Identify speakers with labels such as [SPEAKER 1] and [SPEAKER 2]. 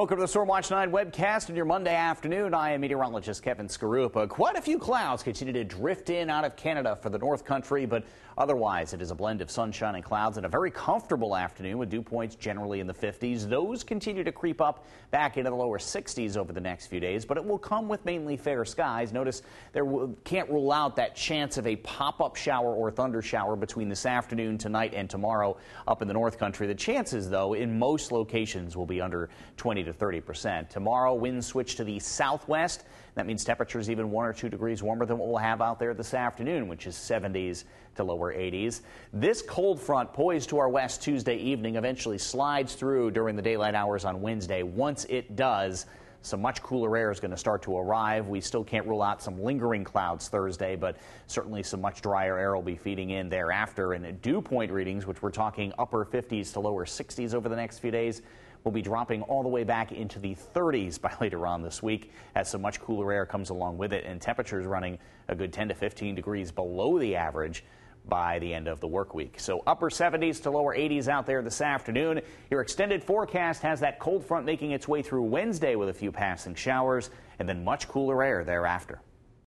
[SPEAKER 1] Welcome to the Storm Watch 9 webcast on your Monday afternoon. I am meteorologist Kevin Skarupa. Quite a few clouds continue to drift in out of Canada for the North Country, but otherwise it is a blend of sunshine and clouds and a very comfortable afternoon with dew points generally in the 50s. Those continue to creep up back into the lower 60s over the next few days, but it will come with mainly fair skies. Notice there can't rule out that chance of a pop-up shower or thunder shower between this afternoon, tonight, and tomorrow up in the North Country. The chances, though, in most locations will be under 20 to to 30 percent. Tomorrow, winds switch to the southwest. That means temperatures even one or two degrees warmer than what we'll have out there this afternoon, which is 70s to lower 80s. This cold front poised to our west Tuesday evening eventually slides through during the daylight hours on Wednesday. Once it does, some much cooler air is going to start to arrive. We still can't rule out some lingering clouds Thursday, but certainly some much drier air will be feeding in thereafter. And dew point readings, which we're talking upper 50s to lower 60s over the next few days, will be dropping all the way back into the 30s by later on this week as some much cooler air comes along with it and temperatures running a good 10 to 15 degrees below the average by the end of the work week. So upper 70s to lower 80s out there this afternoon. Your extended forecast has that cold front making its way through Wednesday with a few passing showers and then much cooler air thereafter.